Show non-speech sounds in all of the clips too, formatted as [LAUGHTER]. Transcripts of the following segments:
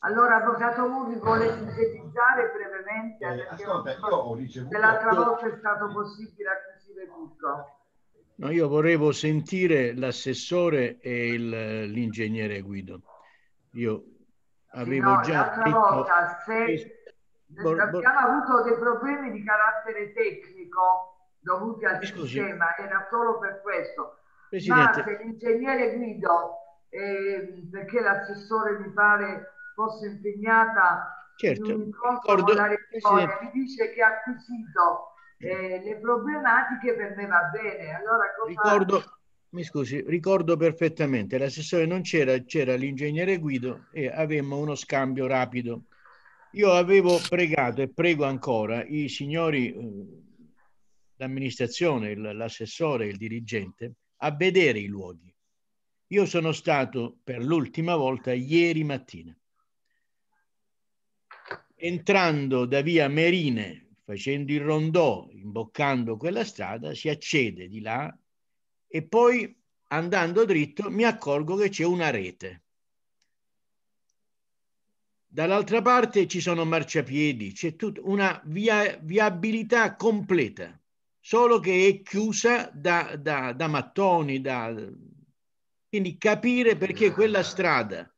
Allora, Avvocato Murri vuole sintetizzare brevemente? Eh, ascolta, io ho ricevuto... L'altra volta è stato possibile acquisire tutto. No, io volevo sentire l'assessore e l'ingegnere Guido. Io avevo sì, no, già l'altra detto... volta, se Bor, abbiamo avuto dei problemi di carattere tecnico dovuti al Scusi. sistema, era solo per questo. Presidente. Ma se l'ingegnere Guido, eh, perché l'assessore mi pare fosse impegnata certo, in un incontro con la mi dice che ha acquisito eh, le problematiche, per me va bene. Allora. Ricordo, mi scusi, ricordo perfettamente, l'assessore non c'era, c'era l'ingegnere Guido e avemmo uno scambio rapido. Io avevo pregato e prego ancora i signori eh, l'amministrazione, l'assessore, il dirigente, a vedere i luoghi. Io sono stato per l'ultima volta ieri mattina. Entrando da via Merine, facendo il rondò, imboccando quella strada, si accede di là e poi andando dritto mi accorgo che c'è una rete. Dall'altra parte ci sono marciapiedi, c'è tutta una via, viabilità completa solo che è chiusa da, da, da mattoni, da... quindi capire perché quella strada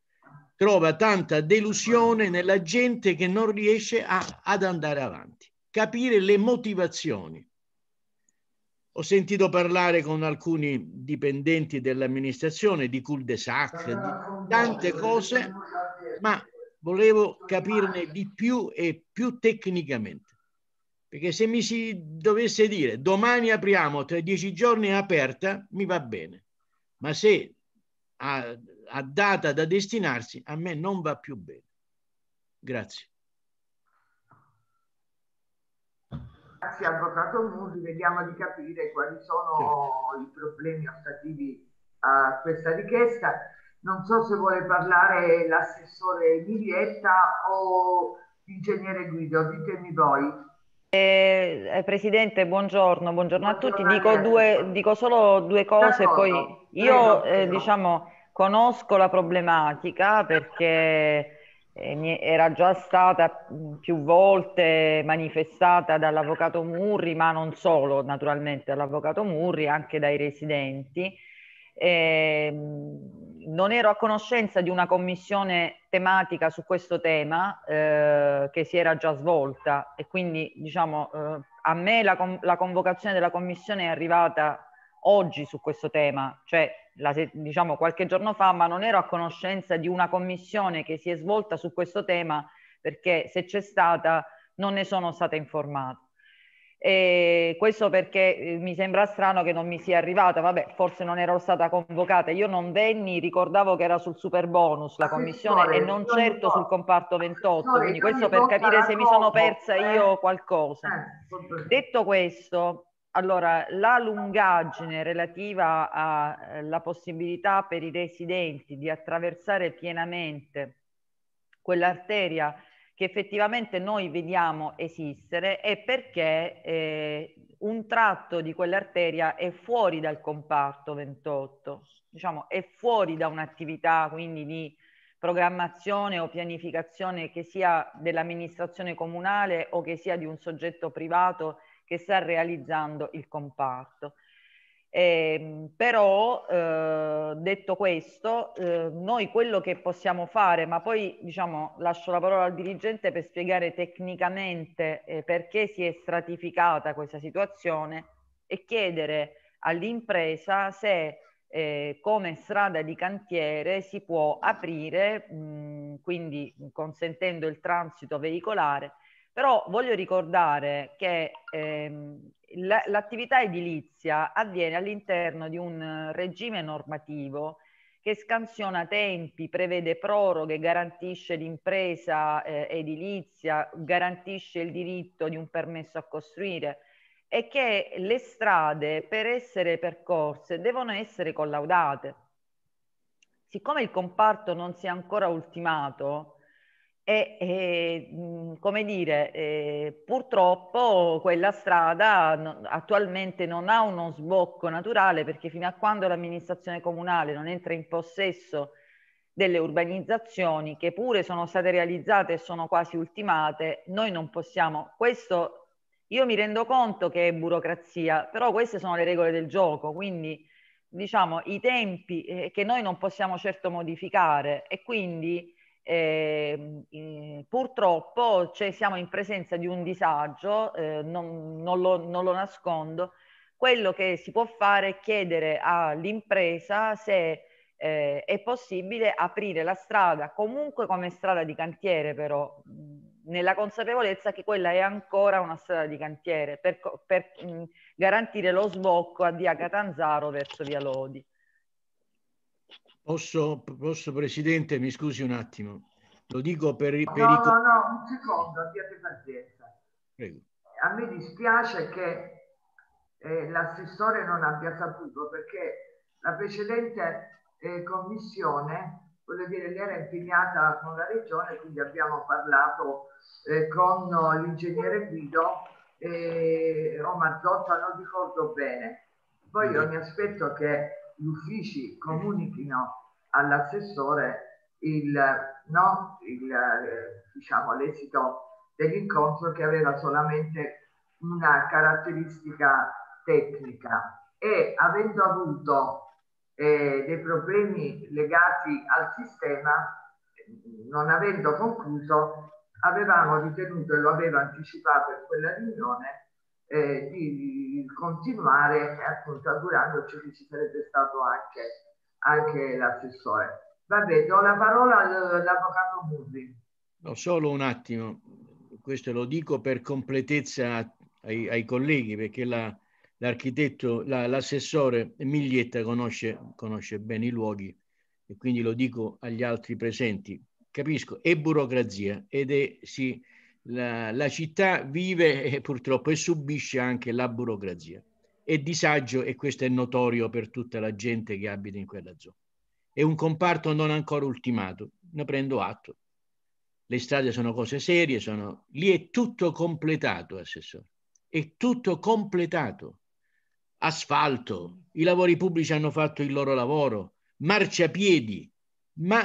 trova tanta delusione nella gente che non riesce a, ad andare avanti, capire le motivazioni. Ho sentito parlare con alcuni dipendenti dell'amministrazione di cul-de-sac, di tante cose, ma volevo capirne di più e più tecnicamente. Perché se mi si dovesse dire domani apriamo, tra dieci giorni è aperta, mi va bene. Ma se ha, ha data da destinarsi, a me non va più bene. Grazie. Grazie Avvocato Musi, vediamo di capire quali sono sì. i problemi ostativi a questa richiesta. Non so se vuole parlare l'assessore Milietta o l'ingegnere Guido, ditemi voi. Eh, Presidente, buongiorno, buongiorno a tutti. Dico, due, dico solo due cose, poi io eh, diciamo, conosco la problematica perché eh, era già stata più volte manifestata dall'Avvocato Murri, ma non solo naturalmente dall'Avvocato Murri, anche dai residenti. Eh, non ero a conoscenza di una commissione tematica su questo tema eh, che si era già svolta e quindi diciamo eh, a me la, la, convocazione della commissione è arrivata oggi su questo tema, cioè la, diciamo qualche giorno fa, ma non ero a conoscenza di una commissione che si è svolta su questo tema perché se c'è stata non ne sono stata informata. E questo perché eh, mi sembra strano che non mi sia arrivata, vabbè, forse non ero stata convocata. Io non venni, ricordavo che era sul super bonus la commissione e non certo sul comparto 28, quindi questo per capire se mi sono persa eh. io qualcosa. Eh, Detto questo, allora la lungaggine relativa alla possibilità per i residenti di attraversare pienamente quell'arteria che effettivamente noi vediamo esistere è perché eh, un tratto di quell'arteria è fuori dal comparto 28, diciamo è fuori da un'attività quindi di programmazione o pianificazione che sia dell'amministrazione comunale o che sia di un soggetto privato che sta realizzando il comparto. Eh, però eh, detto questo, eh, noi quello che possiamo fare, ma poi diciamo lascio la parola al dirigente per spiegare tecnicamente eh, perché si è stratificata questa situazione e chiedere all'impresa se eh, come strada di cantiere si può aprire, mh, quindi consentendo il transito veicolare però voglio ricordare che ehm, l'attività edilizia avviene all'interno di un regime normativo che scansiona tempi, prevede proroghe, garantisce l'impresa eh, edilizia, garantisce il diritto di un permesso a costruire e che le strade per essere percorse devono essere collaudate. Siccome il comparto non si è ancora ultimato, e, e come dire, eh, purtroppo quella strada no, attualmente non ha uno sbocco naturale perché fino a quando l'amministrazione comunale non entra in possesso delle urbanizzazioni che pure sono state realizzate e sono quasi ultimate, noi non possiamo, questo io mi rendo conto che è burocrazia, però queste sono le regole del gioco, quindi diciamo i tempi eh, che noi non possiamo certo modificare e quindi eh, purtroppo cioè, siamo in presenza di un disagio, eh, non, non, lo, non lo nascondo, quello che si può fare è chiedere all'impresa se eh, è possibile aprire la strada comunque come strada di cantiere però nella consapevolezza che quella è ancora una strada di cantiere per, per mh, garantire lo sbocco a via Catanzaro verso via Lodi. Posso, posso, Presidente, mi scusi un attimo, lo dico per, per no, i... No, no, un secondo, abbiate pazienza. Prego. A me dispiace che eh, l'assessore non abbia saputo perché la precedente eh, commissione, voglio dire, lei era impegnata con la regione, quindi abbiamo parlato eh, con l'ingegnere Guido e oh, Mazzotta, non ricordo bene. Poi io mi aspetto che gli uffici comunichino all'assessore il, no, il, diciamo, l'esito dell'incontro che aveva solamente una caratteristica tecnica. E avendo avuto eh, dei problemi legati al sistema, non avendo concluso, avevamo ritenuto e lo aveva anticipato in quella riunione eh, di continuare appunto augurandoci che ci sarebbe stato anche, anche l'assessore. Vabbè, do la parola all'avvocato Murri. No, solo un attimo, questo lo dico per completezza ai, ai colleghi perché la, l'architetto, la, l'assessore Miglietta conosce, conosce bene i luoghi e quindi lo dico agli altri presenti. Capisco, è burocrazia ed è sì, la, la città vive e purtroppo e subisce anche la burocrazia. È disagio e questo è notorio per tutta la gente che abita in quella zona. È un comparto non ancora ultimato, ne prendo atto. Le strade sono cose serie, sono... lì è tutto completato, assessore. È tutto completato asfalto, i lavori pubblici hanno fatto il loro lavoro, marciapiedi, ma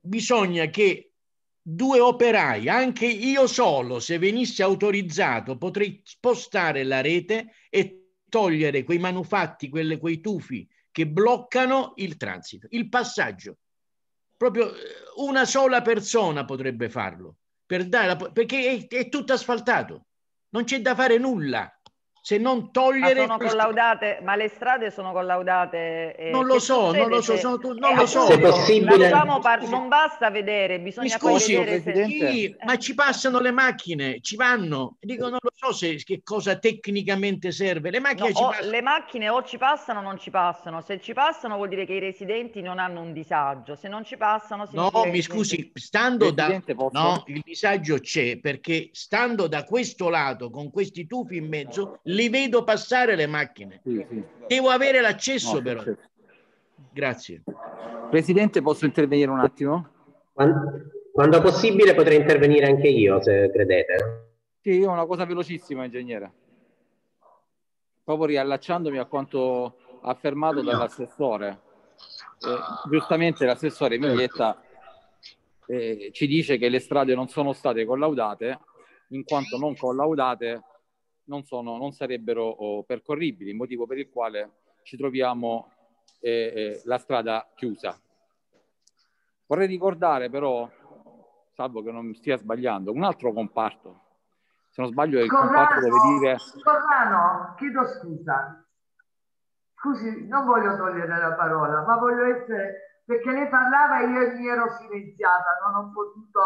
bisogna che due operai, anche io solo, se venisse autorizzato, potrei spostare la rete e togliere quei manufatti, quelle, quei tufi che bloccano il transito, il passaggio. Proprio eh, una sola persona potrebbe farlo, per dare la, perché è, è tutto asfaltato, non c'è da fare nulla se non togliere... Ma, sono collaudate, ma le strade sono collaudate... Eh, non lo so, non lo so, sono tu, non eh, lo so. Se possibile... Par- non basta vedere, bisogna Mi scusi, vedere se... sì, ma ci passano le macchine, ci vanno. Dico, non lo so se, che cosa tecnicamente serve. Le macchine, no, o, le macchine o ci passano o non ci passano. Se ci passano vuol dire che i residenti non hanno un disagio. Se non ci passano... No, mi scusi, stando da... Posso? No, il disagio c'è perché stando da questo lato, con questi tufi in mezzo li vedo passare le macchine. Sì, sì. Devo avere l'accesso no, però. Certo. Grazie. Presidente, posso intervenire un attimo? Quando, quando possibile potrei intervenire anche io, se credete. Sì, io una cosa velocissima, ingegnere. Proprio riallacciandomi a quanto affermato dall'assessore. Eh, giustamente l'assessore Miglietta eh, ci dice che le strade non sono state collaudate, in quanto non collaudate non, sono, non sarebbero oh, percorribili, motivo per il quale ci troviamo eh, eh, la strada chiusa. Vorrei ricordare però, salvo che non mi stia sbagliando, un altro comparto. Se non sbaglio è il Corrano, comparto dove dire... Corrano, chiedo scusa. Scusi, non voglio togliere la parola, ma voglio essere... Perché lei parlava e io mi ero silenziata, non ho potuto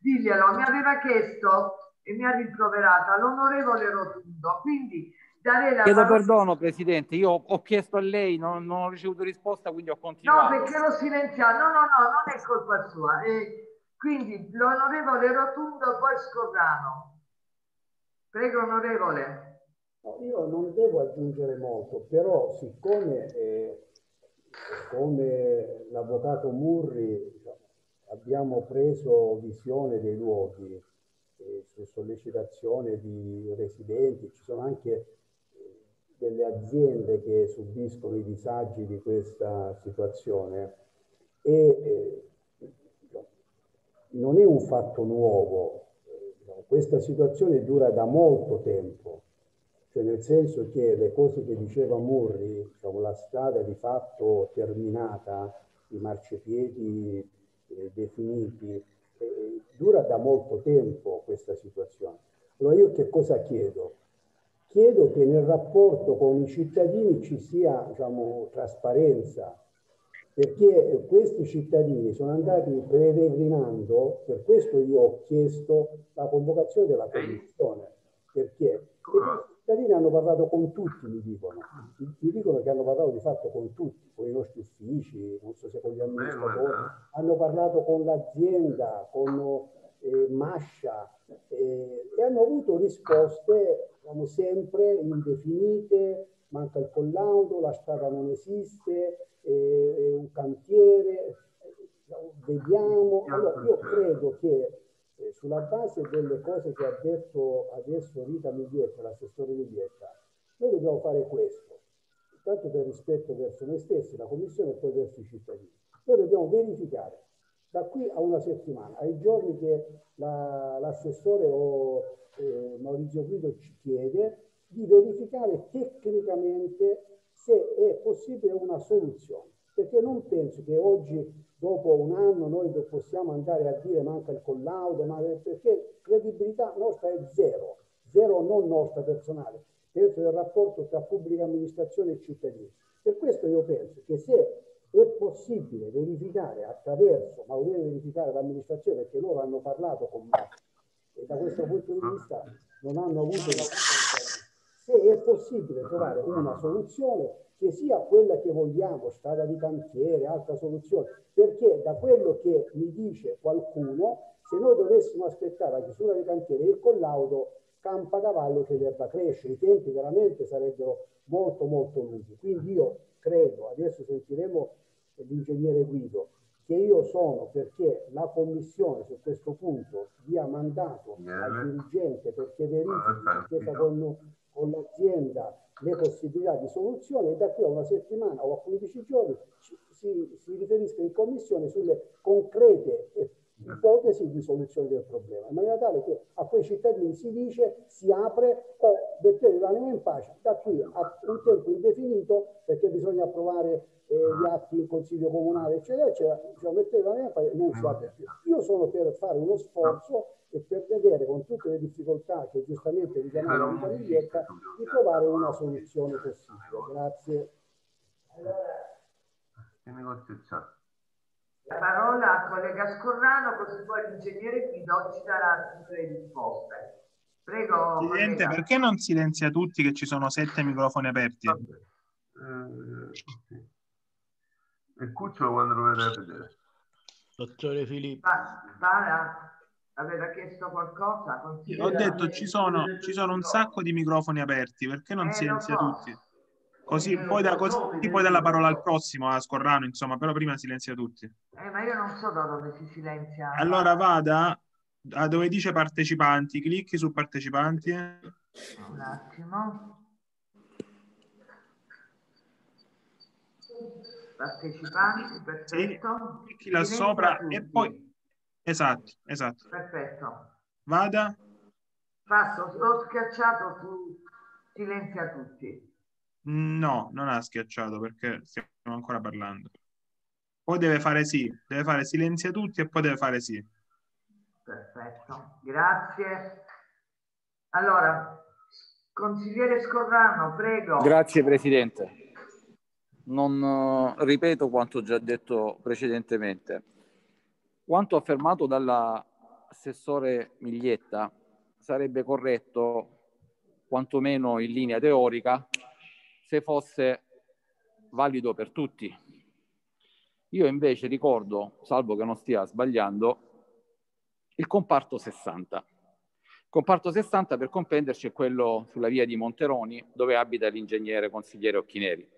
dirglielo. Mi aveva chiesto e mi ha rimproverata l'onorevole Rotundo. Quindi darei la Chiedo parola... perdono, Presidente, io ho chiesto a lei, non, non, ho ricevuto risposta, quindi ho continuato. No, perché l'ho silenziato. No, no, no, non è colpa sua. E quindi l'onorevole Rotundo, poi Scorrano. Prego, onorevole. io non devo aggiungere molto, però siccome, eh, come l'avvocato Murri, abbiamo preso visione dei luoghi, su sollecitazione di residenti, ci sono anche eh, delle aziende che subiscono i disagi di questa situazione. E eh, non è un fatto nuovo, questa situazione dura da molto tempo, cioè nel senso che le cose che diceva Murri, diciamo, la strada di fatto terminata, i marciapiedi eh, definiti, eh, dura da molto tempo questa situazione. Allora io che cosa chiedo? Chiedo che nel rapporto con i cittadini ci sia diciamo, trasparenza, perché questi cittadini sono andati peregrinando, per questo io ho chiesto la convocazione della commissione, perché, perché i cittadini hanno parlato con tutti, mi dicono, mi dicono che hanno parlato di fatto con tutti, con i nostri uffici, non so se con gli amministratori, hanno parlato con l'azienda, con eh, Mascia eh, e hanno avuto risposte diciamo, sempre indefinite, manca il collaudo, la strada non esiste, eh, un cantiere, vediamo. Allora io credo che eh, sulla base delle cose che ha detto adesso Rita Miglietta, l'assessore Miglietta, noi dobbiamo fare questo, tanto per rispetto verso noi stessi, la Commissione e poi verso i cittadini. Noi dobbiamo verificare da qui a una settimana, ai giorni che la, l'assessore o eh, Maurizio Guido ci chiede, di verificare tecnicamente se è possibile una soluzione. Perché non penso che oggi, dopo un anno, noi possiamo andare a dire manca il collaudo, ma perché credibilità nostra è zero, zero non nostra personale, penso del rapporto tra pubblica amministrazione e cittadini. Per questo io penso che se è possibile verificare attraverso, ma deve verificare l'amministrazione perché loro hanno parlato con me e da questo punto di vista non hanno avuto la se è possibile trovare una soluzione che sia quella che vogliamo, strada di cantiere, altra soluzione, perché da quello che mi dice qualcuno, se noi dovessimo aspettare la chiusura dei cantieri il collaudo campa cavallo che l'erba cresce, i tempi veramente sarebbero molto molto lunghi. Quindi io credo, adesso sentiremo l'ingegnere Guido, che io sono perché la commissione su questo punto dia mandato al dirigente perché verifichi che con, con l'azienda le possibilità di soluzione e da qui a una settimana o a 15 giorni si, si riferisca in commissione sulle concrete ipotesi di soluzione del problema, in maniera tale che a quei cittadini si dice si apre o mettete l'anima in pace da qui a un tempo indefinito perché bisogna approvare eh, gli atti in consiglio comunale eccetera eccetera, diciamo, mettete l'anima in pace non si apre più. Io sono per fare uno sforzo e per vedere con tutte le difficoltà che giustamente richiamava la famiglietta di trovare una soluzione possibile. Grazie. La parola al collega Scorrano, così poi l'ingegnere Guido ci darà tutte le risposte. Prego. Presidente, collega. perché non silenzia tutti che ci sono sette microfoni aperti? Eh, e Cuccio quando lo vedrà a vedere. Dottore Filippo. Spara, aveva chiesto qualcosa? Ho detto ci sono, ci sono un sacco di microfoni aperti, perché non eh, silenzia tutti? Così eh, poi, da, così poi dà la parola al prossimo, a Scorrano, insomma, però prima silenzia tutti. Eh, ma io non so da dove si silenzia. Allora vada a dove dice partecipanti, clicchi su partecipanti. Un attimo. Partecipanti, perfetto. Sì, clicchi là sopra tutti. e poi Esatto, esatto. Perfetto. Vada. Fatto, ho schiacciato su silenzia tutti. No, non ha schiacciato perché stiamo ancora parlando. Poi deve fare sì, deve fare silenzia tutti e poi deve fare sì. Perfetto, grazie. Allora, consigliere Scorrano, prego. Grazie Presidente. Non uh, ripeto quanto già detto precedentemente quanto affermato dall'assessore Miglietta sarebbe corretto, quantomeno in linea teorica, se fosse valido per tutti. Io invece ricordo, salvo che non stia sbagliando, il comparto 60. Il comparto 60 per comprenderci è quello sulla via di Monteroni dove abita l'ingegnere consigliere Occhineri.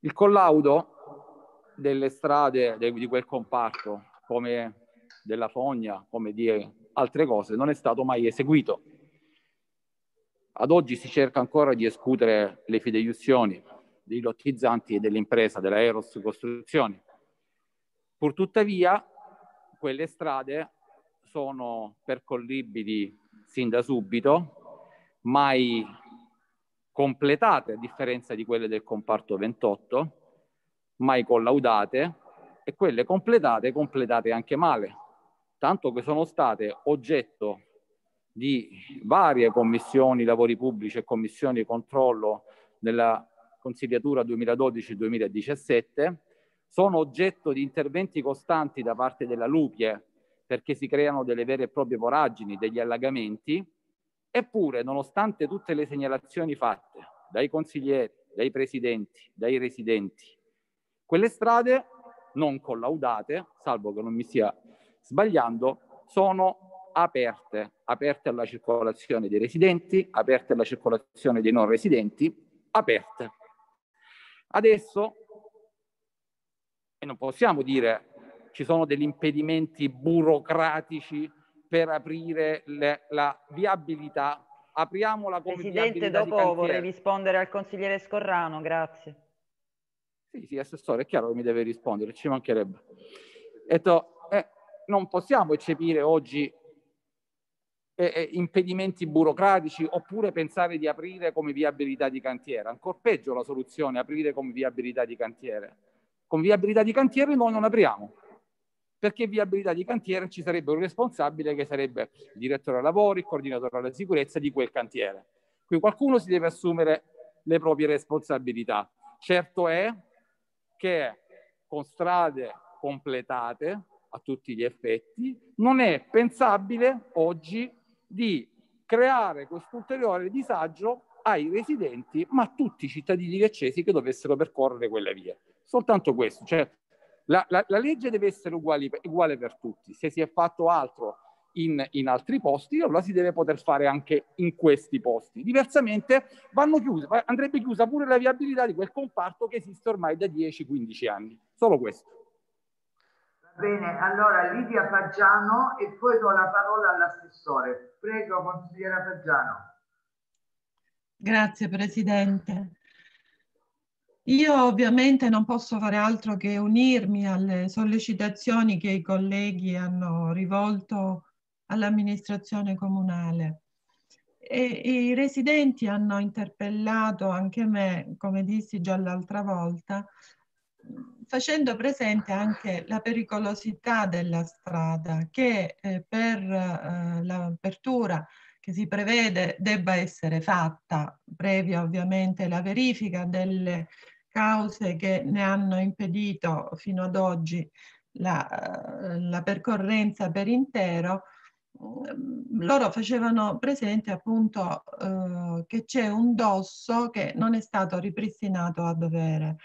Il collaudo delle strade di quel comparto, come della fogna, come di altre cose, non è stato mai eseguito. Ad oggi si cerca ancora di escutere le fideiussioni dei lottizzanti e dell'impresa dell'Aeros Costruzioni. Purtuttavia, quelle strade sono percorribili sin da subito, mai completate a differenza di quelle del comparto 28, mai collaudate e quelle completate, completate anche male, tanto che sono state oggetto di varie commissioni lavori pubblici e commissioni di controllo della consigliatura 2012-2017, sono oggetto di interventi costanti da parte della Lupie perché si creano delle vere e proprie voragini, degli allagamenti, eppure nonostante tutte le segnalazioni fatte dai consiglieri, dai presidenti, dai residenti, quelle strade non collaudate, salvo che non mi stia sbagliando, sono aperte, aperte alla circolazione dei residenti, aperte alla circolazione dei non residenti, aperte. Adesso, e non possiamo dire ci sono degli impedimenti burocratici per aprire le, la viabilità, apriamola come Presidente, dopo vorrei rispondere al consigliere Scorrano, grazie. Sì, sì, assessore, è chiaro che mi deve rispondere, ci mancherebbe. Etto, eh, non possiamo eccepire oggi eh, impedimenti burocratici oppure pensare di aprire come viabilità di cantiere. Ancora peggio la soluzione, aprire come viabilità di cantiere. Con viabilità di cantiere noi non apriamo, perché viabilità di cantiere ci sarebbe un responsabile che sarebbe il direttore lavori, il coordinatore della sicurezza di quel cantiere. Quindi qualcuno si deve assumere le proprie responsabilità. Certo è che con strade completate a tutti gli effetti non è pensabile oggi di creare questo ulteriore disagio ai residenti, ma a tutti i cittadini leccesi che dovessero percorrere quelle vie. Soltanto questo, cioè la, la, la legge deve essere uguali, uguale per tutti. Se si è fatto altro in, in, altri posti, allora si deve poter fare anche in questi posti. Diversamente chiuse, andrebbe chiusa pure la viabilità di quel comparto che esiste ormai da 10-15 anni. Solo questo. Bene, allora Lidia Paggiano e poi do la parola all'assessore. Prego, consigliera Paggiano. Grazie Presidente. Io ovviamente non posso fare altro che unirmi alle sollecitazioni che i colleghi hanno rivolto all'amministrazione comunale. E I residenti hanno interpellato anche me, come dissi già l'altra volta, facendo presente anche la pericolosità della strada che eh, per eh, l'apertura che si prevede debba essere fatta, previa ovviamente la verifica delle cause che ne hanno impedito fino ad oggi la, eh, la percorrenza per intero, mm, loro facevano presente appunto eh, che c'è un dosso che non è stato ripristinato a dovere.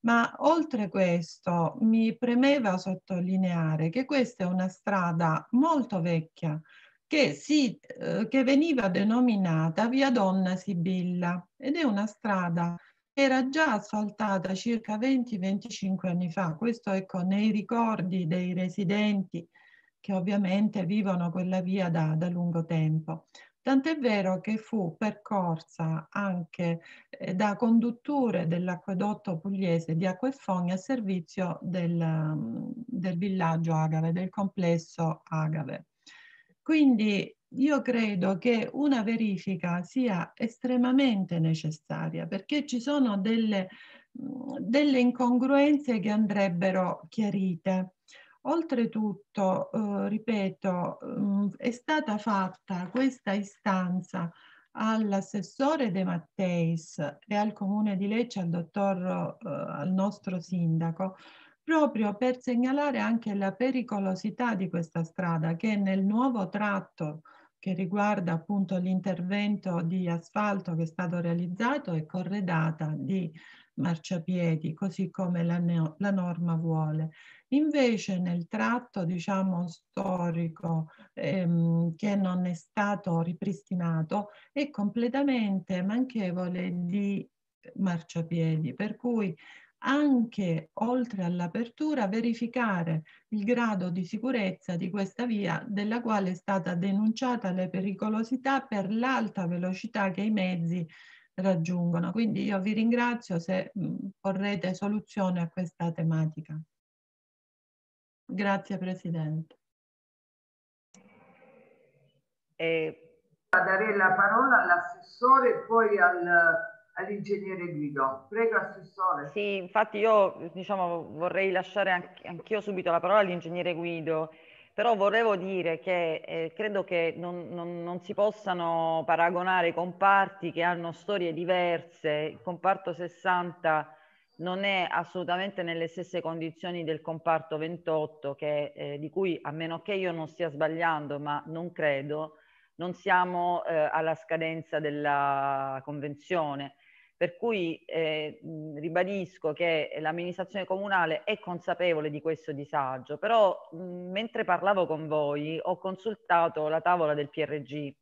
Ma oltre questo mi premeva sottolineare che questa è una strada molto vecchia che, si, eh, che veniva denominata Via Donna Sibilla ed è una strada che era già asfaltata circa 20-25 anni fa. Questo ecco nei ricordi dei residenti che ovviamente vivono quella via da, da lungo tempo. Tant'è vero che fu percorsa anche eh, da condutture dell'acquedotto pugliese di Acqua e Fogna a servizio del, mm, del villaggio Agave, del complesso Agave. Quindi io credo che una verifica sia estremamente necessaria perché ci sono delle, mm, delle incongruenze che andrebbero chiarite. Oltretutto, eh, ripeto, mh, è stata fatta questa istanza all'assessore De Matteis e al comune di Lecce, al dottor, eh, al nostro sindaco, proprio per segnalare anche la pericolosità di questa strada che nel nuovo tratto che riguarda appunto l'intervento di asfalto che è stato realizzato è corredata di marciapiedi, così come la, la norma vuole. Invece nel tratto, diciamo, storico ehm, che non è stato ripristinato è completamente manchevole di marciapiedi, per cui anche oltre all'apertura verificare il grado di sicurezza di questa via della quale è stata denunciata le pericolosità per l'alta velocità che i mezzi raggiungono. Quindi io vi ringrazio se porrete soluzione a questa tematica. Grazie Presidente. Eh, a la parola all'assessore e poi al all'ingegnere Guido. Prego, Assessore. Sì, infatti io diciamo, vorrei lasciare anch anch'io subito la parola all'ingegnere Guido, però volevo dire che eh, credo che non, non, non, si possano paragonare comparti che hanno storie diverse. Il comparto 60 non è assolutamente nelle stesse condizioni del comparto 28, che, eh, di cui a meno che io non stia sbagliando, ma non credo, non siamo eh, alla scadenza della convenzione. Per cui eh, ribadisco che l'amministrazione comunale è consapevole di questo disagio, però mh, mentre parlavo con voi ho consultato la tavola del PRG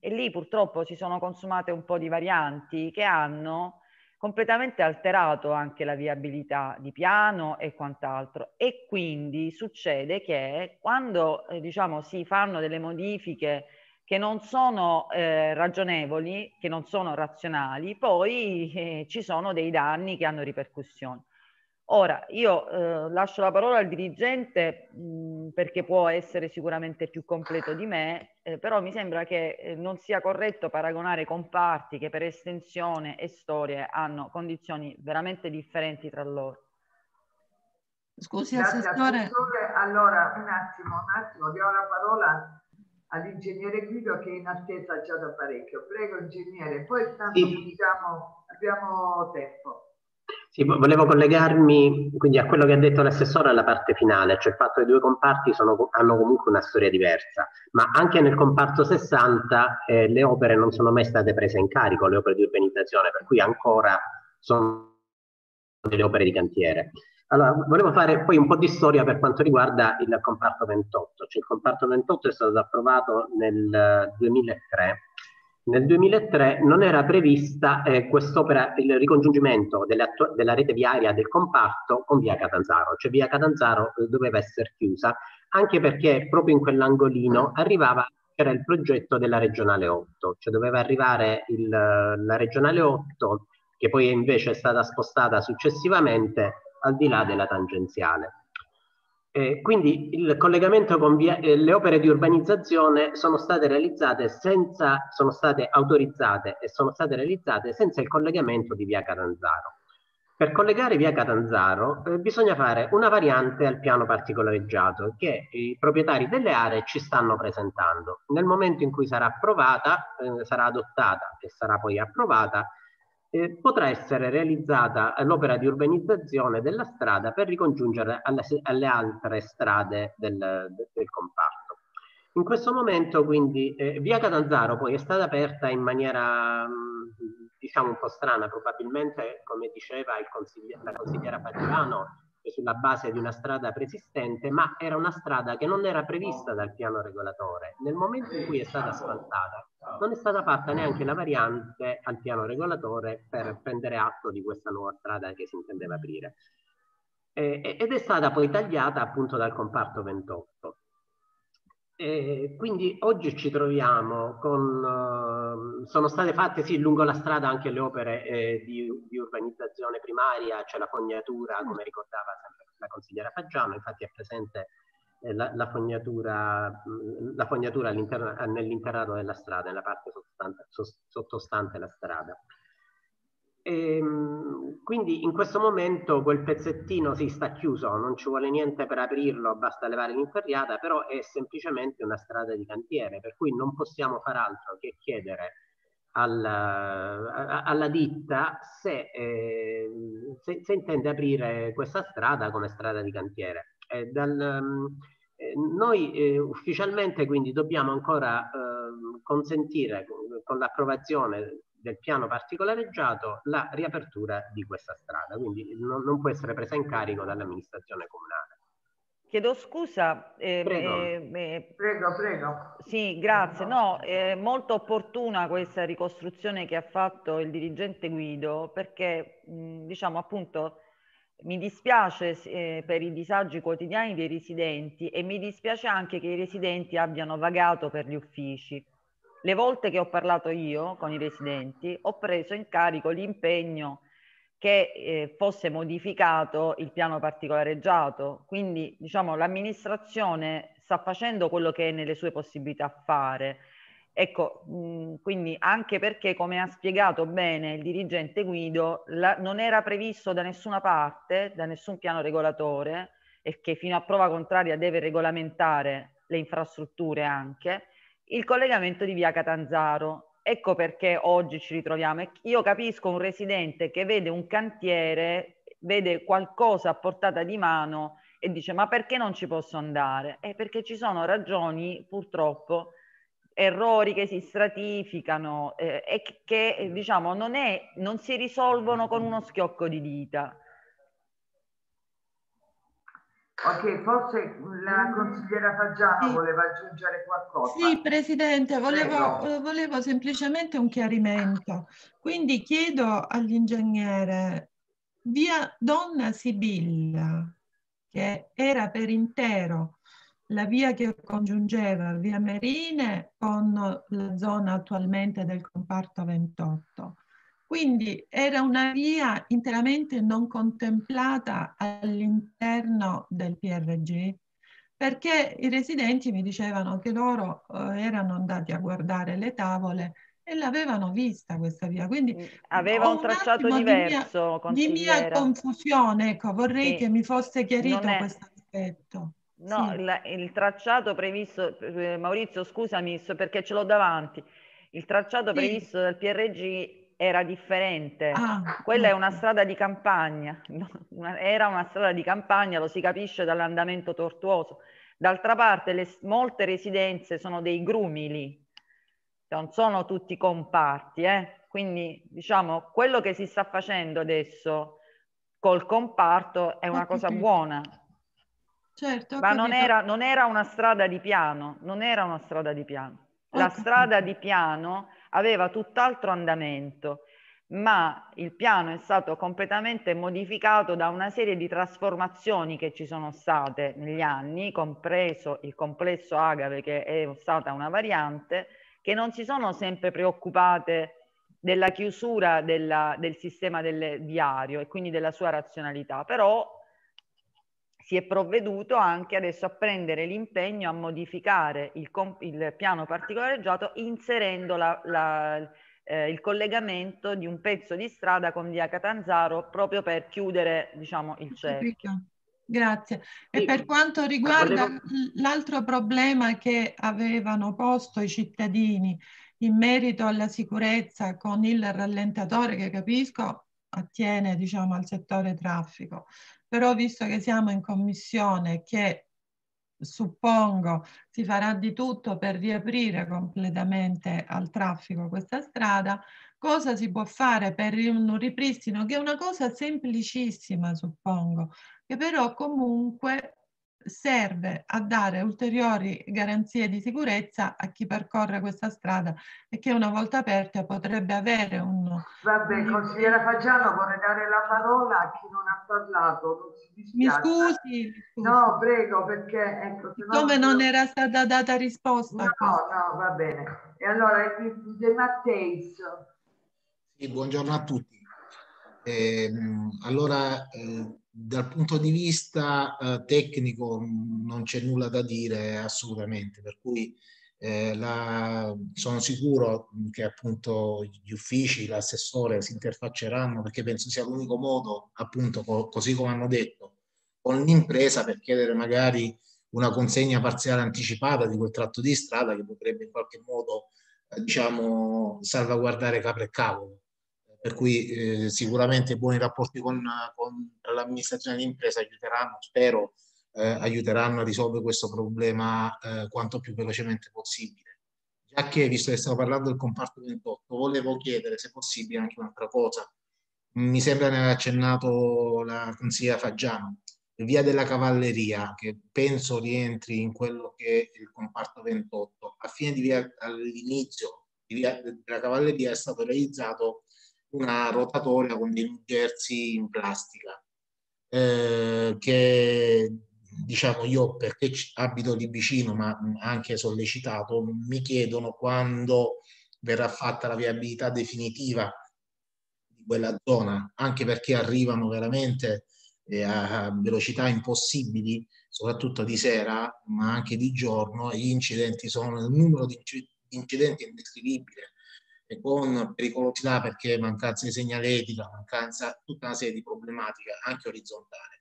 e lì purtroppo si sono consumate un po' di varianti che hanno completamente alterato anche la viabilità di piano e quant'altro e quindi succede che quando eh, diciamo si fanno delle modifiche che non sono eh, ragionevoli, che non sono razionali, poi eh, ci sono dei danni che hanno ripercussioni. Ora, io eh, lascio la parola al dirigente mh, perché può essere sicuramente più completo di me, eh, però mi sembra che eh, non sia corretto paragonare comparti che per estensione e storie hanno condizioni veramente differenti tra loro. Scusi, Grazie, assessore. assessore. Allora, un attimo, un attimo, diamo la parola all'ingegnere Guido che è in attesa già da parecchio. Prego ingegnere, poi tanto sì. diciamo, abbiamo tempo. Sì, volevo collegarmi quindi a quello che ha detto l'assessore alla parte finale, cioè il fatto che i due comparti sono, hanno comunque una storia diversa, ma anche nel comparto 60 eh, le opere non sono mai state prese in carico, le opere di urbanizzazione, per cui ancora sono delle opere di cantiere. Allora, volevo fare poi un po' di storia per quanto riguarda il comparto 28. Cioè, il comparto 28 è stato approvato nel 2003. Nel 2003 non era prevista eh, quest'opera, il ricongiungimento della rete viaria del comparto con via Catanzaro, cioè via Catanzaro eh, doveva essere chiusa, anche perché proprio in quell'angolino arrivava era il progetto della regionale 8, cioè doveva arrivare il, la regionale 8, che poi invece è stata spostata successivamente al di là della tangenziale. Eh, quindi il collegamento con via, eh, le opere di urbanizzazione sono state realizzate senza, sono state autorizzate e sono state realizzate senza il collegamento di via Catanzaro. Per collegare via Catanzaro eh, bisogna fare una variante al piano particolareggiato che i proprietari delle aree ci stanno presentando. Nel momento in cui sarà approvata, eh, sarà adottata e sarà poi approvata, eh, potrà essere realizzata l'opera di urbanizzazione della strada per ricongiungere alle, alle altre strade del, del, comparto. In questo momento quindi eh, via Catanzaro poi è stata aperta in maniera diciamo un po' strana, probabilmente come diceva consigli la consigliera Pagliano sulla base di una strada preesistente, ma era una strada che non era prevista dal piano regolatore. Nel momento in cui è stata asfaltata, non è stata fatta neanche la variante al piano regolatore per prendere atto di questa nuova strada che si intendeva aprire. Eh, ed è stata poi tagliata appunto dal comparto 28. E quindi oggi ci troviamo con, uh, sono state fatte sì lungo la strada anche le opere eh, di, di, urbanizzazione primaria, c'è la fognatura come ricordava sempre la consigliera Faggiano, infatti è presente eh, la, la, fognatura, la fognatura nell'interrato della strada, nella parte sottostante la strada. E, ehm, quindi in questo momento quel pezzettino si sta chiuso, non ci vuole niente per aprirlo, basta levare l'inferriata, però è semplicemente una strada di cantiere, per cui non possiamo far altro che chiedere alla, alla ditta se, eh, se, se, intende aprire questa strada come strada di cantiere. Eh, dal, eh, noi eh, ufficialmente quindi dobbiamo ancora ehm, consentire con, con l'approvazione del piano particolareggiato la riapertura di questa strada, quindi non, non può essere presa in carico dall'amministrazione comunale. Chiedo scusa. Eh, prego. Eh, prego, prego. Sì, grazie. No, è molto opportuna questa ricostruzione che ha fatto il dirigente Guido perché, mh, diciamo appunto, mi dispiace eh, per i disagi quotidiani dei residenti e mi dispiace anche che i residenti abbiano vagato per gli uffici. Le volte che ho parlato io con i residenti ho preso in carico l'impegno che eh, fosse modificato il piano particolareggiato. Quindi diciamo l'amministrazione sta facendo quello che è nelle sue possibilità fare Ecco, mh, quindi anche perché, come ha spiegato bene il dirigente Guido, la, non era previsto da nessuna parte, da nessun piano regolatore, e che fino a prova contraria deve regolamentare le infrastrutture anche, il collegamento di via Catanzaro. Ecco perché oggi ci ritroviamo. Io capisco un residente che vede un cantiere, vede qualcosa a portata di mano e dice ma perché non ci posso andare? È perché ci sono ragioni purtroppo errori che si stratificano eh, e che diciamo non, è, non si risolvono con uno schiocco di dita. Ok, forse la consigliera Faggiano sì. voleva aggiungere qualcosa. Sì, Presidente, volevo, eh, volevo semplicemente un chiarimento. Quindi chiedo all'ingegnere, via Donna Sibilla, che era per intero la via che congiungeva via Merine con la zona attualmente del comparto 28, quindi era una via interamente non contemplata all'interno del PRG perché i residenti mi dicevano che loro eh, erano andati a guardare le tavole e l'avevano vista questa via. Quindi mm, aveva un, un tracciato diverso. Di mia, di mia, confusione, ecco, vorrei sì. che mi fosse chiarito questo aspetto. No, sì. il, il, tracciato previsto, eh, Maurizio scusami perché ce l'ho davanti, il tracciato sì. previsto dal PRG era differente. Ah, Quella è una strada di campagna, [LAUGHS] era una strada di campagna, lo si capisce dall'andamento tortuoso. D'altra parte, le, molte residenze sono dei grumili, non sono tutti comparti, eh? quindi diciamo quello che si sta facendo adesso col comparto è una cosa buona. Certo, ma non era, non era, una strada di piano, non era una strada di piano. La strada di piano aveva tutt'altro andamento, ma il piano è stato completamente modificato da una serie di trasformazioni che ci sono state negli anni, compreso il complesso Agave che è stata una variante, che non si sono sempre preoccupate della chiusura della, del sistema del viario e quindi della sua razionalità, però si è provveduto anche adesso a prendere l'impegno a modificare il, il piano particolareggiato inserendo la, la, eh, il collegamento di un pezzo di strada con via Catanzaro proprio per chiudere diciamo, il cerchio. Grazie. E per quanto riguarda l'altro problema che avevano posto i cittadini in merito alla sicurezza con il rallentatore che capisco attiene diciamo, al settore traffico, però visto che siamo in commissione che suppongo si farà di tutto per riaprire completamente al traffico questa strada, cosa si può fare per un ripristino che è una cosa semplicissima suppongo, che però comunque serve a dare ulteriori garanzie di sicurezza a chi percorre questa strada e che una volta aperta potrebbe avere un... Vabbè, consigliera Fagiano, vorrei dare la parola a chi non ha parlato. Non mi, scusi, mi, scusi, No, prego, perché... Ecco, Come non era stata data risposta? No, no, va bene. E allora, De Matteis. Sì, buongiorno a tutti. Eh, allora, eh, dal punto di vista eh, tecnico non c'è nulla da dire assolutamente, per cui eh, la, sono sicuro che appunto gli uffici, l'assessore si interfacceranno perché penso sia l'unico modo, appunto, co così come hanno detto, con l'impresa per chiedere magari una consegna parziale anticipata di quel tratto di strada che potrebbe in qualche modo, eh, diciamo, salvaguardare capre e cavolo per cui eh, sicuramente buoni rapporti con, con l'amministrazione d'impresa aiuteranno, spero, eh, aiuteranno a risolvere questo problema eh, quanto più velocemente possibile. Già che, visto che stiamo parlando del comparto 28, volevo chiedere se possibile anche un'altra cosa. Mi sembra ne aveva accennato la consigliera Faggiano, via della cavalleria, che penso rientri in quello che è il comparto 28. A fine di via, all'inizio via della cavalleria è stato realizzato una rotatoria con dei jersey in plastica eh, che diciamo io perché abito lì vicino ma anche sollecitato mi chiedono quando verrà fatta la viabilità definitiva di quella zona anche perché arrivano veramente eh, a velocità impossibili soprattutto di sera ma anche di giorno gli incidenti sono il numero di, incidente indescrivibile e con pericolosità perché mancanza di segnaletica, mancanza tutta una serie di problematiche anche orizzontali.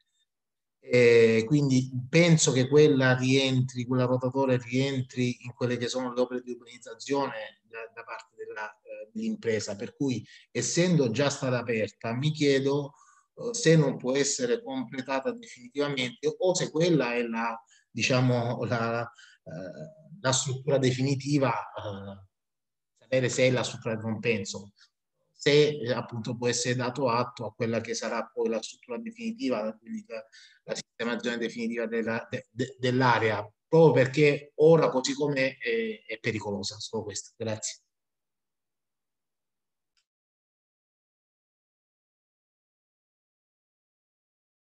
Quindi penso che quella rientri, quella rotatore rientri in quelle che sono le opere di urbanizzazione da, da parte eh, dell'impresa, per cui essendo già stata aperta mi chiedo eh, se non può essere completata definitivamente o se quella è la, diciamo, la, eh, la struttura definitiva, eh, sapere se è la compenso se eh, appunto può essere dato atto a quella che sarà poi la struttura definitiva, quindi la, la sistemazione definitiva della, de, de, dell'area, proprio perché ora così come è, è pericolosa. Solo questo. Grazie.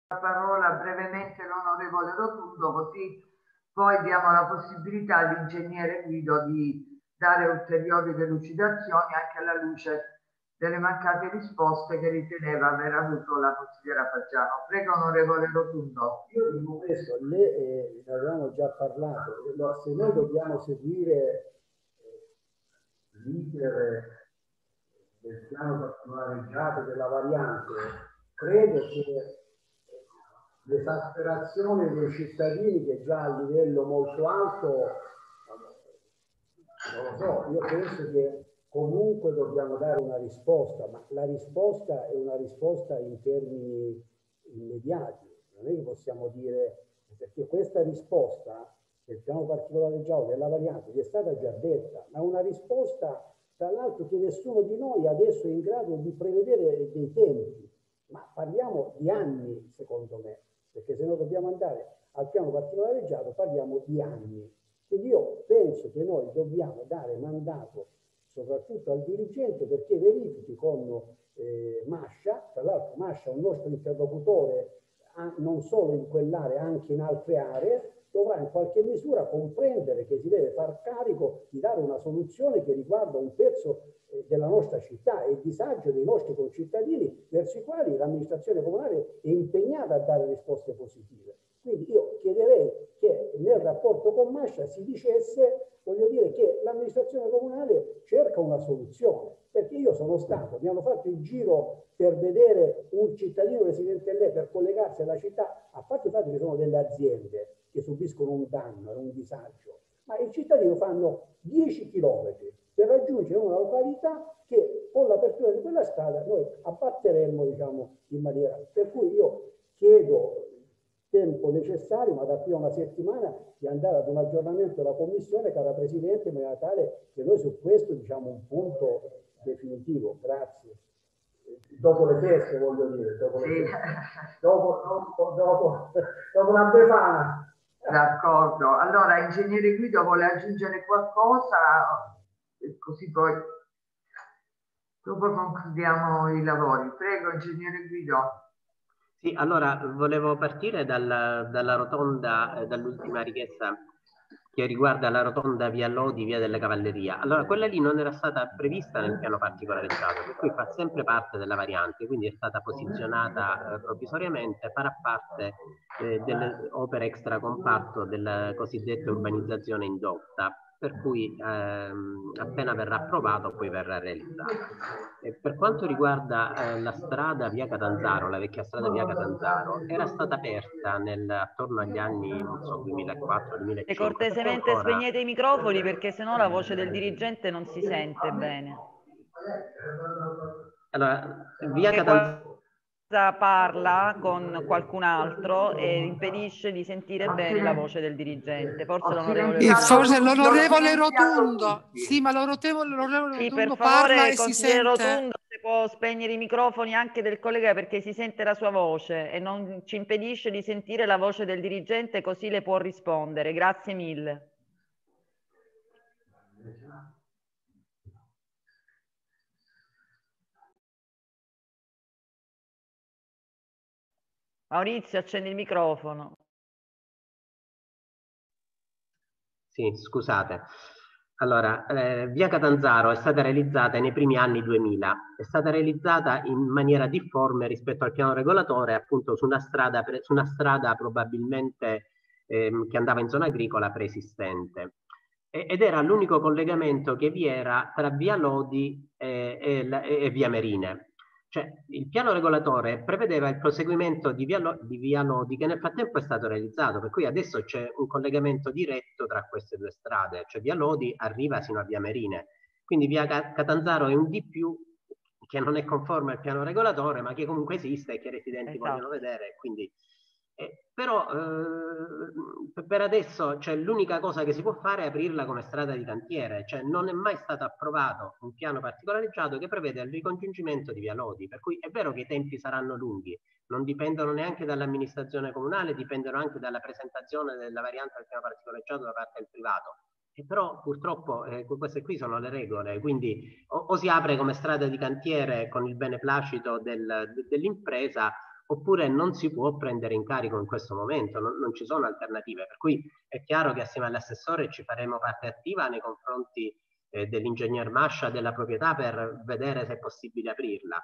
La parola brevemente l'onorevole Rotundo, così poi diamo la possibilità all'ingegnere Guido di dare ulteriori delucidazioni anche alla luce delle mancate risposte che riteneva aver avuto la consigliera Paggiano. Prego, onorevole Rotundo. Io dico questo, le, eh, ne avevamo già parlato, se noi dobbiamo seguire eh, l'iter del piano particolareggiato della variante, credo che l'esasperazione dei cittadini che già a livello molto alto, non lo so, io penso che comunque dobbiamo dare una risposta, ma la risposta è una risposta in termini immediati. Non è che possiamo dire, perché questa risposta del piano particolare giallo della variante gli è stata già detta, ma una risposta tra l'altro che nessuno di noi adesso è in grado di prevedere dei tempi, ma parliamo di anni secondo me, perché se noi dobbiamo andare al piano particolare giallo parliamo di anni. Quindi io penso che noi dobbiamo dare mandato soprattutto al dirigente perché verifichi con eh, Mascia, tra l'altro Mascia è un nostro interlocutore non solo in quell'area, anche in altre aree, dovrà in qualche misura comprendere che si deve far carico di dare una soluzione che riguarda un pezzo eh, della nostra città e il disagio dei nostri concittadini verso i quali l'amministrazione comunale è impegnata a dare risposte positive. Quindi io chiederei che nel rapporto con Mascia si dicesse voglio dire che l'amministrazione comunale cerca una soluzione, perché io sono stato, mi hanno fatto il giro per vedere un cittadino residente lì, per collegarsi alla città, a parte il fatto che sono delle aziende che subiscono un danno un disagio, ma i cittadini fanno 10 chilometri per raggiungere una località che con l'apertura di quella strada noi abbatteremmo diciamo, in maniera... Per cui io chiedo tempo necessario, ma da qui a una settimana, di andare ad un aggiornamento della Commissione, cara Presidente, in maniera tale che noi su questo diciamo un punto definitivo. Grazie. Dopo le feste, voglio dire, dopo, le sì. dopo, dopo, dopo, dopo la Befana. D'accordo. Allora, ingegnere Guido vuole aggiungere qualcosa? Così poi dopo concludiamo i lavori. Prego, ingegnere Guido. Sì, allora volevo partire dalla, dalla rotonda, eh, dall'ultima richiesta che riguarda la rotonda via Lodi, via della Cavalleria. Allora, quella lì non era stata prevista nel piano particolareggiato, per cui fa sempre parte della variante, quindi è stata posizionata eh, provvisoriamente, farà parte eh, delle opere extracomparto della cosiddetta urbanizzazione indotta per cui ehm, appena verrà approvato poi verrà realizzato. E per quanto riguarda eh, la strada via Catanzaro, la vecchia strada via Catanzaro, era stata aperta nel, attorno agli anni so, 2004-2005. E cortesemente ancora... spegnete i microfoni perché sennò la voce del dirigente non si sente bene. Allora, via Catanzaro parla con qualcun altro e impedisce di sentire bene la voce del dirigente. Forse l'onorevole, forse l'onorevole Rotundo. Sì, ma l'onorevole, l'onorevole sì, Rotundo per favore, consigliere Rotundo, se può spegnere i microfoni anche del collega perché si sente la sua voce e non ci impedisce di sentire la voce del dirigente così le può rispondere. Grazie mille. Maurizio, accendi il microfono. Sì, scusate. Allora, eh, via Catanzaro è stata realizzata nei primi anni 2000, è stata realizzata in maniera difforme rispetto al piano regolatore, appunto su una strada, su una strada probabilmente ehm, che andava in zona agricola preesistente. ed era l'unico collegamento che vi era tra via Lodi e, e, e via Merine. Cioè, il piano regolatore prevedeva il proseguimento di via, di via, Lodi che nel frattempo è stato realizzato, per cui adesso c'è un collegamento diretto tra queste due strade, cioè via Lodi arriva sino a via Merine. Quindi via Catanzaro è un di più che non è conforme al piano regolatore, ma che comunque esiste e che i residenti esatto. vogliono vedere, quindi però eh, per adesso cioè, l'unica cosa che si può fare è aprirla come strada di cantiere, cioè non è mai stato approvato un piano particolareggiato che prevede il ricongiungimento di via Lodi, per cui è vero che i tempi saranno lunghi, non dipendono neanche dall'amministrazione comunale, dipendono anche dalla presentazione della variante del piano particolareggiato da parte del privato. E però purtroppo eh, queste qui sono le regole, quindi o, o, si apre come strada di cantiere con il beneplacito del, dell'impresa oppure non si può prendere in carico in questo momento, non, non, ci sono alternative. Per cui è chiaro che assieme all'assessore ci faremo parte attiva nei confronti eh, dell'ingegner Mascia della proprietà per vedere se è possibile aprirla.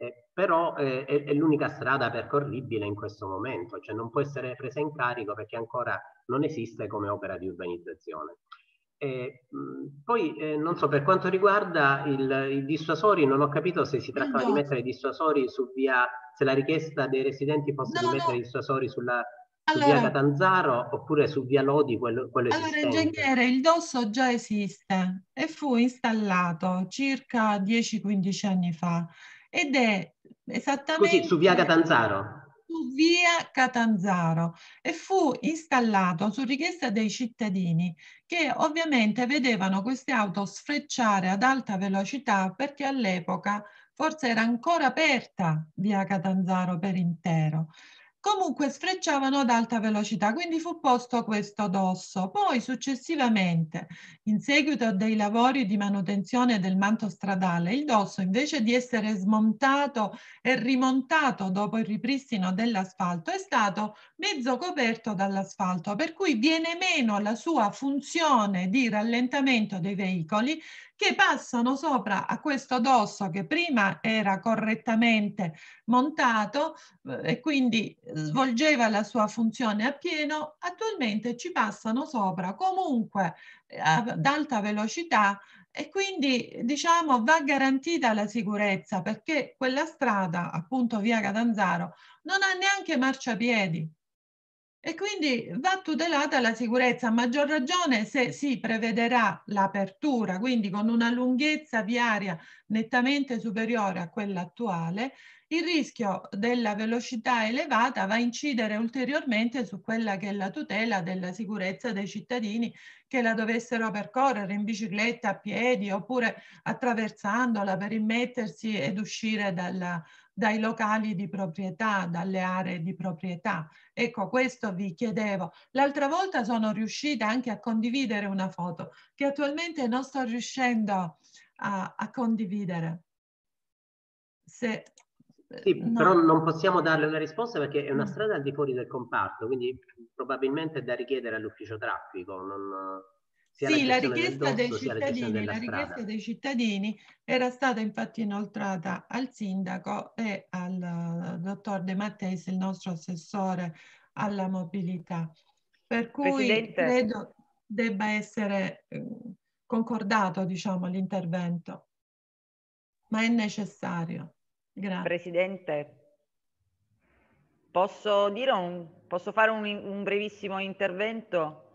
Eh, però eh, è, è l'unica strada percorribile in questo momento, cioè non può essere presa in carico perché ancora non esiste come opera di urbanizzazione. E, mh, poi eh, non so, per quanto riguarda il, i dissuasori, non ho capito se si trattava no. di mettere i dissuasori su via, se la richiesta dei residenti fosse no, di mettere i dissuasori sulla, allora, su via Catanzaro oppure su via Lodi, quello, quello allora, ingegnere, il dosso già esiste e fu installato circa 10-15 anni fa ed è esattamente... Scusi, su via Catanzaro? Su via Catanzaro e fu installato su richiesta dei cittadini che ovviamente vedevano queste auto sfrecciare ad alta velocità perché all'epoca forse era ancora aperta via Catanzaro per intero comunque sfrecciavano ad alta velocità, quindi fu posto questo dosso. Poi successivamente, in seguito a dei lavori di manutenzione del manto stradale, il dosso invece di essere smontato e rimontato dopo il ripristino dell'asfalto è stato mezzo coperto dall'asfalto, per cui viene meno la sua funzione di rallentamento dei veicoli che passano sopra a questo dosso che prima era correttamente montato eh, e quindi svolgeva la sua funzione a pieno, attualmente ci passano sopra comunque eh, ad alta velocità e quindi diciamo va garantita la sicurezza perché quella strada appunto via Catanzaro non ha neanche marciapiedi e quindi va tutelata la sicurezza, a maggior ragione se si prevederà l'apertura, quindi con una lunghezza viaria nettamente superiore a quella attuale, il rischio della velocità elevata va a incidere ulteriormente su quella che è la tutela della sicurezza dei cittadini che la dovessero percorrere in bicicletta, a piedi oppure attraversandola per immettersi ed uscire dalla, dai locali di proprietà, dalle aree di proprietà. Ecco, questo vi chiedevo. L'altra volta sono riuscita anche a condividere una foto che attualmente non sto riuscendo a, a condividere. Se, sì, no. però non possiamo darle una risposta perché è una mm. strada al di fuori del comparto, quindi probabilmente è da richiedere all'ufficio traffico. Non sì, la richiesta, dei cittadini, la richiesta dei cittadini era stata infatti inoltrata al sindaco e al dottor De Matteis, il nostro assessore alla mobilità. Per cui Presidente. credo debba essere eh, concordato diciamo, l'intervento, ma è necessario. Grazie. Presidente, posso, un, posso fare un, un brevissimo intervento?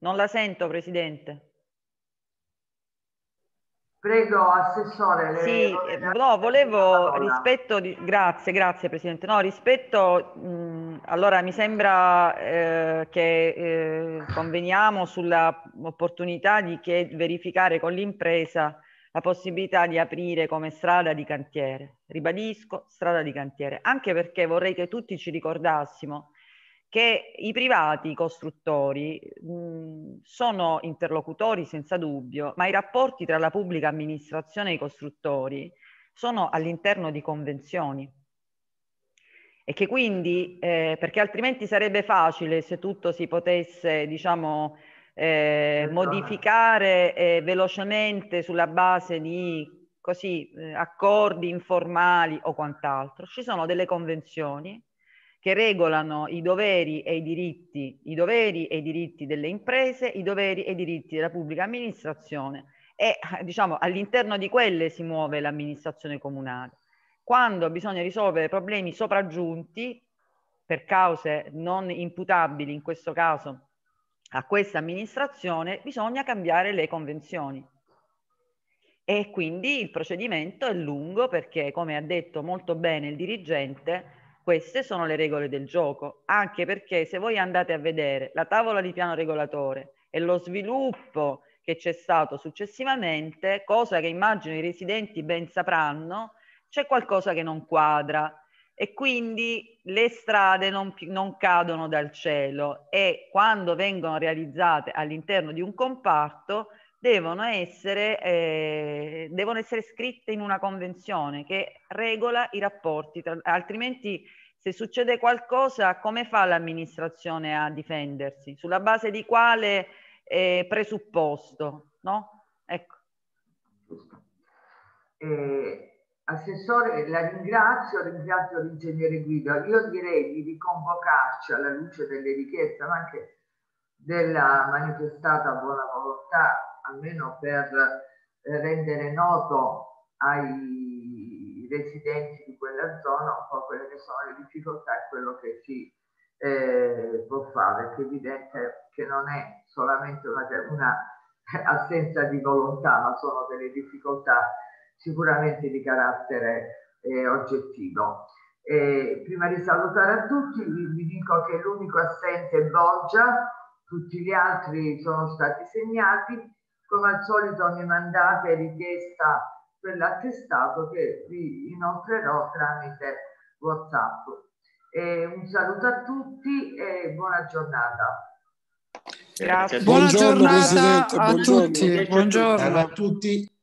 Non la sento, Presidente. Prego, Assessore. Le... Sì, eh, no, volevo rispetto di... Grazie, grazie Presidente. No, rispetto... Mh, allora, mi sembra eh, che eh, conveniamo sulla opportunità di che, verificare con l'impresa la possibilità di aprire come strada di cantiere. Ribadisco, strada di cantiere. Anche perché vorrei che tutti ci ricordassimo che i privati costruttori mh, sono interlocutori senza dubbio, ma i rapporti tra la pubblica amministrazione e i costruttori sono all'interno di convenzioni e che quindi, eh, perché altrimenti sarebbe facile se tutto si potesse, diciamo, eh, modificare eh, velocemente sulla base di così, eh, accordi informali o quant'altro. Ci sono delle convenzioni che regolano i doveri e i diritti, i doveri e i diritti delle imprese, i doveri e i diritti della pubblica amministrazione e diciamo all'interno di quelle si muove l'amministrazione comunale. Quando bisogna risolvere problemi sopraggiunti per cause non imputabili in questo caso a questa amministrazione, bisogna cambiare le convenzioni. E quindi il procedimento è lungo perché, come ha detto molto bene il dirigente, queste sono le regole del gioco, anche perché se voi andate a vedere la tavola di piano regolatore e lo sviluppo che c'è stato successivamente, cosa che immagino i residenti ben sapranno, c'è qualcosa che non quadra e quindi le strade non, non cadono dal cielo e quando vengono realizzate all'interno di un comparto devono essere, eh, devono essere scritte in una convenzione che regola i rapporti, tra, altrimenti se succede qualcosa come fa l'amministrazione a difendersi? Sulla base di quale eh, presupposto? No? Ecco. Eh, Assessore, la ringrazio, ringrazio l'ingegnere Guido. Io direi di riconvocarci alla luce delle richieste, ma anche della manifestata buona volontà almeno per eh, rendere noto ai residenti di quella zona un po' quelle che sono le difficoltà e quello che si eh, può fare, perché è evidente che non è solamente una, una assenza di volontà, ma sono delle difficoltà sicuramente di carattere eh, oggettivo. Eh, prima di salutare a tutti vi, vi dico che l'unico assente è Borgia, tutti gli altri sono stati segnati come al solito mi mandate richiesta per l'attestato che vi inoltrerò tramite WhatsApp. E un saluto a tutti e buona giornata. Grazie. Buona buongiorno, giornata a buongiorno. tutti. Buongiorno. a tutti.